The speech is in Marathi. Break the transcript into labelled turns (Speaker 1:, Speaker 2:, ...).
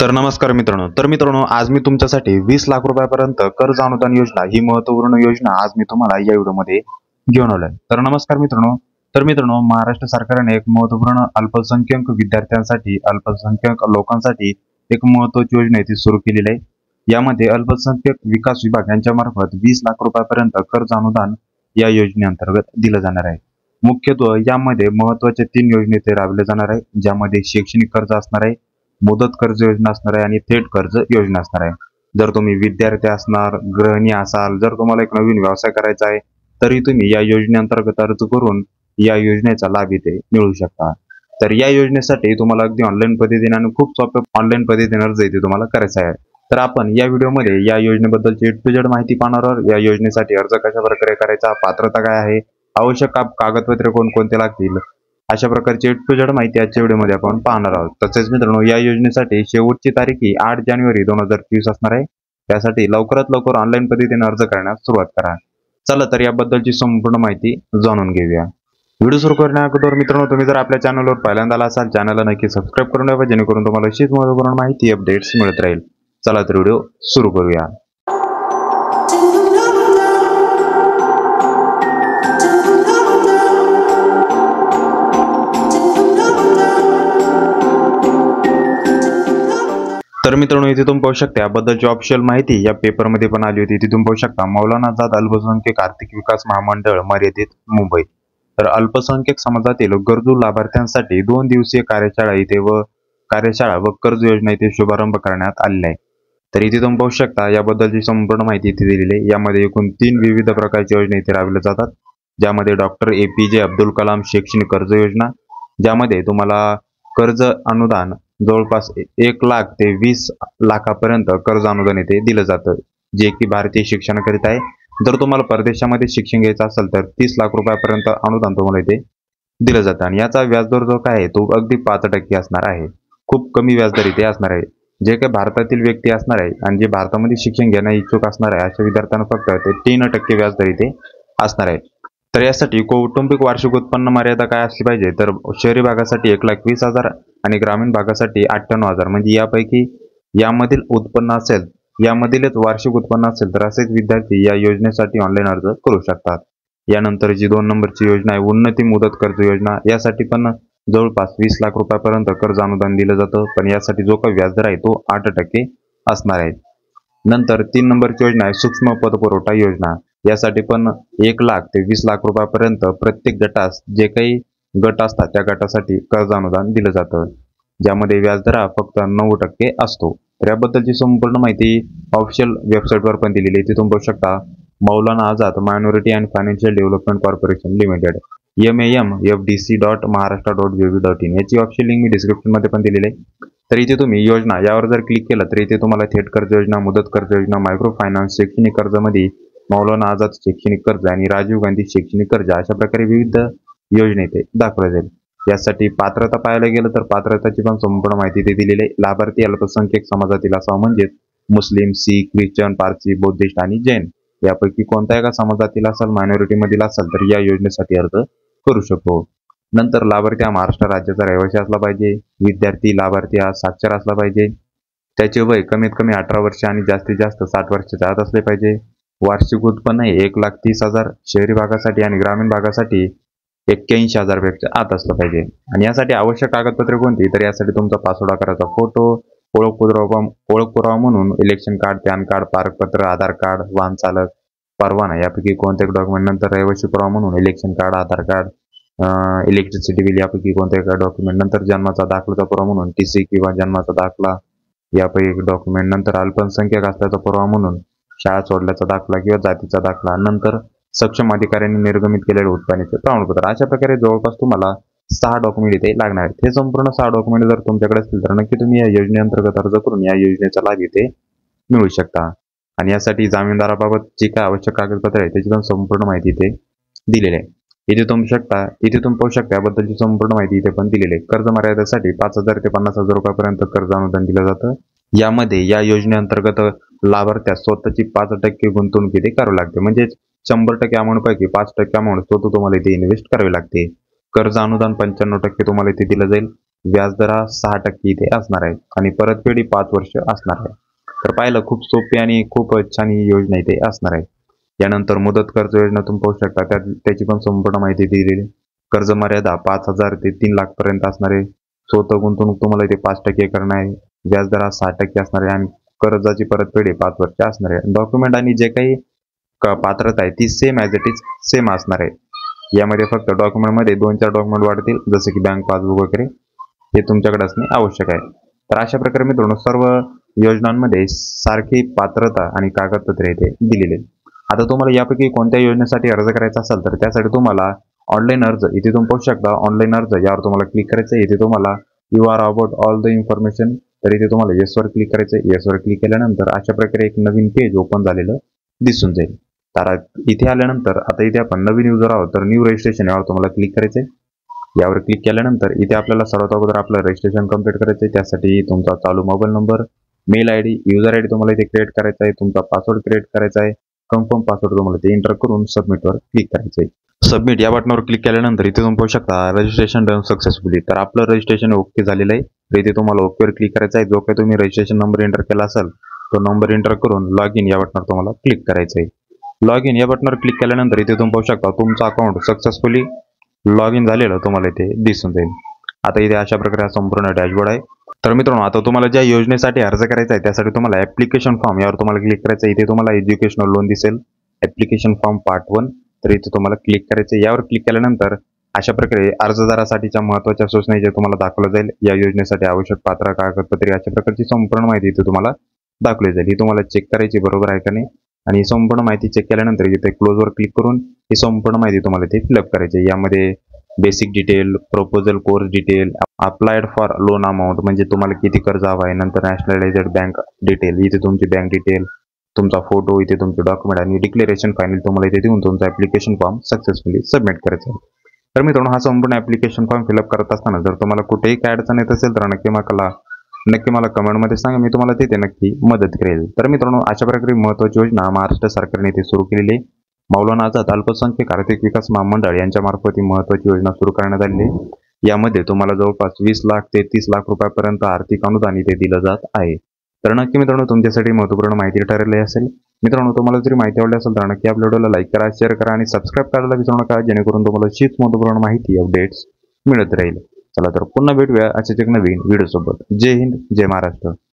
Speaker 1: तर नमस्कार मित्रांनो. तर मित्रांनो आज मी तुमच्यासाठी वीस लाख रुपयापर्यंत कर्ज अनुदान योजना ही महत्त्वपूर्ण योजना आज मी तुम्हाला या व्हिडिओमध्ये घेऊन आलोय. तर नमस्कार मित्रांनो. तर मित्रांनो महाराष्ट्र सरकारने एक महत्त्वपूर्ण अल्पसंख्याक विद्यार्थ्यांसाठी अल्पसंख्याक लोकांसाठी एक महत्वाची योजना ती सुरू केलेली आहे. यामध्ये अल्पसंख्याक विकास विभाग यांच्या मार्फत वीस लाख रुपयापर्यंत कर्ज अनुदान या योजनेअंतर्गत दिलं जाणार आहे. मुख्यत्वे यामध्ये महत्त्वाच्या तीन योजने ते राबवले जाणार आहे ज्यामध्ये शैक्षणिक कर्ज असणार आहे मुदत कर्ज योजना असणार आहे आणि थेट कर्ज योजना असणार आहे. जर तुम्ही विद्यार्थी असणार गृहिणी असाल जर तुम्हाला एक नवीन व्यवसाय करायचा आहे तरी तुम्ही या योजनेअंतर्गत अर्ज करून या योजनेचा लाभ इथे मिळू शकता. तर या योजनेसाठी तुम्हाला अगदी ऑनलाईन पद्धतीने आणि खूप सोप्या ऑनलाईन पद्धतीने अर्ज इथे तुम्हाला करायचा आहे. तर आपण या व्हिडिओमध्ये या योजनेबद्दलची टू जेड माहिती पाहणार आहोत. या योजनेसाठी अर्ज कशा प्रकारे करायचा पात्रता काय आहे आवश्यक कागदपत्रे कोणकोणते लागतील अशा प्रकारची टू जेड माहिती आजच्या व्हिडिओमध्ये आपण पाहणार आहोत. तसेच मित्रांनो या योजनेसाठी शेवटची तारीख ही आठ जानेवारी दोन हजार तेवीस असणार आहे. त्यासाठी लवकरात लवकर ऑनलाईन पद्धतीने अर्ज करण्यास सुरुवात करा. चला तर याबद्दलची संपूर्ण माहिती जाणून घेऊया. व्हिडिओ सुरू करण्या अगोदर मित्रांनो तुम्ही जर आपल्या चॅनलवर पहिल्यांदा आला असाल चॅनलला नक्की सबस्क्राईब करून ठेवा जेणेकरून तुम्हाला अशीच महत्त्वपूर्ण माहिती अपडेट्स मिळत राहील. चला तर व्हिडिओ सुरू करूया. तर मित्रांनो इथे तुम्ही पाहू शकता याबद्दलची ऑफिशियल माहिती या पेपरमध्ये पण आली होती इथे तुम्ही पाहू शकता मौलाना आझाद अल्पसंख्यक आर्थिक विकास महामंडळ मर्यादित मुंबई. तर अल्पसंख्याक समाजातील गरजू लाभार्थ्यांसाठी दोन दिवसीय कार्यशाळा इथे व कार्यशाळा व कर्ज योजना इथे शुभारंभ करण्यात आलेला आहे. तर इथे तुम्ही पाहू शकता याबद्दलची संपूर्ण माहिती इथे दिलेली आहे यामध्ये एकूण तीन विविध प्रकारची योजना इथे राबवल्या जातात. ज्यामध्ये डॉक्टर ए पी जे अब्दुल कलाम शैक्षणिक कर्ज योजना ज्यामध्ये तुम्हाला कर्ज अनुदान जवळपास एक लाख ते वीस लाखापर्यंत कर्ज अनुदान येथे दिलं जातं जे की भारतीय शिक्षणाकरिता आहे. जर तुम्हाला परदेशामध्ये शिक्षण घ्यायचं असेल तर तीस लाख रुपयापर्यंत अनुदान तुम्हाला इथे दिलं जातं. आणि याचा व्याजदर जो काय आहे तो अगदी पाच टक्के असणार आहे. खूप कमी व्याजदर इथे असणार आहे. जे काही भारतातील व्यक्ती असणार आहे आणि जे भारतामध्ये शिक्षण घेण्या इच्छुक असणार आहे अशा विद्यार्थ्यांना फक्त ते तीन टक्के व्याजदर इथे असणार आहे. तर यासाठी कौटुंबिक वार्षिक उत्पन्न मर्यादा काय असली पाहिजे? तर शहरी भागासाठी एक लाख वीस हजार आणि ग्रामीण भागासाठी अठ्ठ्याण्णव हजार. म्हणजे यापैकी यामधील उत्पन्न असेल यामधीलच वार्षिक उत्पन्न असेल तर असेच विद्यार्थी या योजनेसाठी ऑनलाईन अर्ज करू शकतात. यानंतर जी दोन नंबरची योजना आहे उन्नती मुदत कर्ज योजना यासाठी पण जवळपास वीस लाख रुपयापर्यंत कर्ज अनुदान दिलं जातं. पण यासाठी जो काही व्याजदर आहे तो आठ टक्के असणार आहे. नंतर तीन नंबरची योजना आहे सूक्ष्म पतपुरवठा योजना. यासाठी पण एक लाख ते वीस लाख रुपयापर्यंत प्रत्येक गटास जे काही गट असतात त्या गटासाठी कर्ज अनुदान दिलं जातं. ज्यामध्ये व्याजदर हा फक्त नऊ टक्के असतो. तर याबद्दलची संपूर्ण माहिती ऑफिशियल वेबसाईटवर पण दिलेली आहे. तिथून बघू शकता. Maulana Azad Minority and Financial Development Corporation Limited M M F D C dot Maharashtra dot G dot in याची ऑप्शन लिंक मी डिस्क्रिप्शनमध्ये पण दिलेली आहे. तर इथे तुम्ही योजना यावर जर क्लिक केलं तर इथे तुम्हाला थेट कर्ज योजना मुदत कर्ज योजना मायक्रो फायनान्स शैक्षणिक कर्जामध्ये मौलाना आझाद शैक्षणिक कर्ज आणि राजीव गांधी शैक्षणिक कर्ज अशा प्रकारे विविध योजना इथे दाखवल्या जाईल. यासाठी पात्रता पाहायला गेलं तर पात्रताची पण संपूर्ण माहिती इथे दिलेली आहे. लाभार्थी अल्पसंख्याक समाजातील असावा म्हणजेच मुस्लिम सिख ख्रिश्चन पारसी बौद्धिस्ट आणि जैन यापैकी कोणत्या एका समाजातील असेल मायनॉरिटीमधील असाल असेल तर या योजनेसाठी अर्ज करू शकतो. नंतर लाभार्थी हा महाराष्ट्र राज्याचा रहिवासी असला पाहिजे. विद्यार्थी लाभार्थी हा साक्षर असला पाहिजे. त्याचे वय कमीत कमी अठरा वर्ष आणि जास्तीत जास्त साठ वर्षाच्या आत असले पाहिजे. वार्षिक उत्पन्न हे एक लाख तीस हजार शहरी भागासाठी आणि ग्रामीण भागासाठी एक्क्याऐंशी हजारपेक्षा आत असलं पाहिजे. आणि यासाठी आवश्यक कागदपत्रे कोणती? तर यासाठी तुमचा पासवर्ड आकाराचा फोटो ओळख पुरावा ओळख पुरावा म्हणून इलेक्शन कार्ड पॅन कार्ड पारपत्र आधार कार्ड वाहन चालक परवाना यापैकी कोणत्या डॉक्युमेंट नंतर रहिवासी पुरावा म्हणून election card Aadhaar card electricity bill यापैकी कोणत्या डॉक्युमेंट नंतर जन्माचा दाखलाचा पुरावा म्हणून टी सी किंवा जन्माचा दाखला यापैकी डॉक्युमेंट नंतर अल्पसंख्याक असल्याचा पुरावा म्हणून शाळा सोडल्याचा दाखला किंवा जातीचा दाखला. नंतर सक्षम अधिकाऱ्यांनी निर्गमित केलेले उत्पन्नाचे प्रमाणपत्र. अशा प्रकारे जवळपास तुम्हाला सहा डॉक्युमेंट इथे लागणार आहेत. हे संपूर्ण सहा डॉक्युमेंट जर तुमच्याकडे असतील तर नक्की तुम्ही या योजनेअंतर्गत अर्ज करून या योजनेचा लाभ इथे मिळू शकता. आणि यासाठी जामीनदाराबाबत जी काय आवश्यक कागदपत्र आहे त्याची पण संपूर्ण माहिती इथे दिलेली आहे. इथे तुम्ही शकता इथे तुम्ही पाहू शकता याबद्दलची संपूर्ण माहिती इथे पण दिलेली आहे. कर्ज मर्यादेसाठी पाच हजार ते पन्नास हजार रुपयापर्यंत कर्ज अनुदान दिलं जातं. यामध्ये या योजनेअंतर्गत लाभार्थ्यास स्वतःची पाच टक्के गुंतवणूक इथे करावी लागते. म्हणजे शंभर टक्के अमाऊंट पैकी पाच टक्के अमाऊंट स्वतः तुम्हाला इथे इन्व्हेस्ट करावी लागते. कर्ज अनुदान पंच्याण्णव टक्के तुम्हाला इथे दिलं जाईल. व्याजदर हा सहा टक्के इथे असणार आहे. आणि परतफेड ही पाच वर्ष असणार आहे. तर पाहिलं खूप सोपी आणि खूप छान ही योजना इथे असणार आहे. यानंतर मुदत कर्ज योजना तुम्ही पाहू शकता. त्यात त्याची पण संपूर्ण माहिती दिलेली. कर्ज मर्यादा पाच हजार ते तीन लाखपर्यंत असणार आहे. स्वतः गुंतवणूक तुम्हाला इथे पाच टक्के करणार आहे. व्याजदरात सहा टक्के असणार आहे आणि कर्जाची परतफेड पाच वर्ष असणार. आहे डॉक्युमेंट आणि जे काही क- पात्रता आहे ती same as it is same असणार आहे. यामध्ये फक्त डॉक्युमेंटमध्ये दोन चार डॉक्युमेंट वाढतील जसे की बँक पासबुक वगैरे. हे तुमच्याकडे असणे आवश्यक आहे. तर अशा प्रकारे मित्रांनो सर्व योजनांमध्ये सारखी पात्रता आणि कागदपत्रे इथे दिलेली आहेत. आता तुम्हाला यापैकी कोणत्या योजनेसाठी अर्ज करायचा असेल तर त्यासाठी तुम्हाला ऑनलाईन अर्ज इथे तुम्ही पाहू शकता. ऑनलाईन अर्ज यावर तुम्हाला क्लिक करायचं आहे. इथे तुम्हाला you are about all the information तर इथे तुम्हाला येसवर क्लिक करायचं आहे येसवर क्लिक केल्यानंतर अशा प्रकारे एक नवीन पेज ओपन झालेलं दिसून जाईल. तर इथे आल्यानंतर आता इथे आपण नवीन युजर आहोत तर न्यू रजिस्ट्रेशन यावर तुम्हाला क्लिक करायचं आहे यावर क्लिक केल्यानंतर इथे आपल्याला सर्वात अगोदर आपलं रजिस्ट्रेशन कंप्लीट करायचं आहे त्यासाठी तुमचा चालू mobile number mail I D user I D तुम्हाला इथे क्रिएट करायचा आहे तुमचा पासवर्ड क्रिएट करायचा आहे कन्फर्म पासवर्ड तुम्हाला ते एंटर करून सबमिटवर क्लिक करायचं आहे सबमिट या बटनावर क्लिक केल्यानंतर इथे तुम्ही पाहू शकता रजिस्ट्रेशन डन सक्सेसफुली तर आपलं रजिस्ट्रेशन ओके झालेलं आहे. तर इथे तुम्हाला ओकेवर क्लिक करायचं आहे. जो काही तुम्ही रजिस्ट्रेशन नंबर एंटर केला असेल तो नंबर एंटर करून लॉग इन या बटनावर तुम्हाला क्लिक करायचं आहे. लॉग इन या बटनावर क्लिक केल्यानंतर इथे तुम्ही पाहू शकता तुमचं अकाउंट सक्सेसफुली लॉग इन झालेलं तुम्हाला इथे दिसून जाईल. आता इथे अशा प्रकारे हा संपूर्ण डॅशबोर्ड आहे. तर मित्रांनो आता तुम्हाला ज्या योजनेसाठी अर्ज करायचा आहे त्यासाठी तुम्हाला ऍप्लिकेशन फॉर्म यावर तुम्हाला क्लिक करायचं आहे. इथे तुम्हाला एज्युकेशनल लोन दिसेल. ऍप्लिकेशन फॉर्म पार्ट वन तर इथे तुम्हाला क्लिक करायचं आहे. यावर क्लिक केल्यानंतर अशा प्रकारे अर्जदारासाठीच्या महत्त्वाच्या सूचना जे तुम्हाला दाखवलं जाईल या योजनेसाठी आवश्यक पात्र कागदपत्रे अशा प्रकारची संपूर्ण माहिती इथे तुम्हाला दाखवली जाईल. ही तुम्हाला चेक करायची बरोबर आहे का नाही? आणि संपूर्ण माहिती चेक केल्यानंतर इथे क्लोजवर क्लिक करून ही संपूर्ण माहिती तुम्हाला इथे फिलअप करायची आहे. यामध्ये basic detail proposal course detail applied for loan amount म्हणजे तुम्हाला किती कर्ज हवं आहे नंतर नॅशनलाइजेड बँक डिटेल इथे तुमची बँक डिटेल तुमचा फोटो इथे तुमचे डॉक्युमेंट आणि डिक्लेरेशन फायनल तुम्हाला इथे देऊन तुमचा ऍप्लिकेशन फॉर्म सक्सेसफुली सबमिट करायचा आहे. तर मित्रांनो हा संपूर्ण ऍप्लिकेशन फॉर्म फिलअप करत असताना जर तुम्हाला कुठेही काय अडचण येत असेल तर नक्की मला नक्की मला कमेंटमध्ये सांगा मी तुम्हाला तिथे नक्की मदत करेल. तर मित्रांनो अशा प्रकारे महत्त्वाची योजना महाराष्ट्र सरकारने इथे सुरू केलेली आहे. मौलाना आझाद अल्पसंख्याक आर्थिक विकास महामंडळ यांच्या मार्फत ही महत्त्वाची योजना सुरू करण्यात आली यामध्ये तुम्हाला जवळपास वीस लाख ते तीस लाख रुपयापर्यंत आर्थिक अनुदान इथे दिलं जात आहे. तर नक्की मित्रांनो तुमच्यासाठी महत्त्वपूर्ण माहिती ठरलेली असेल. मित्रांनो तुम्हाला जरी माहिती आवडली असेल तर नक्की आपल्या व्हिडिओला लाईक करा शेअर करा आणि सबस्क्राईब करायला विसरू नका. जेणेकरून तुम्हाला शीच महत्त्वपूर्ण माहिती अपडेट्स मिळत राहील. चला तर पुन्हा भेटूया अशाच एक नवीन व्हिडिओ सोबत. जय हिंद जय महाराष्ट्र.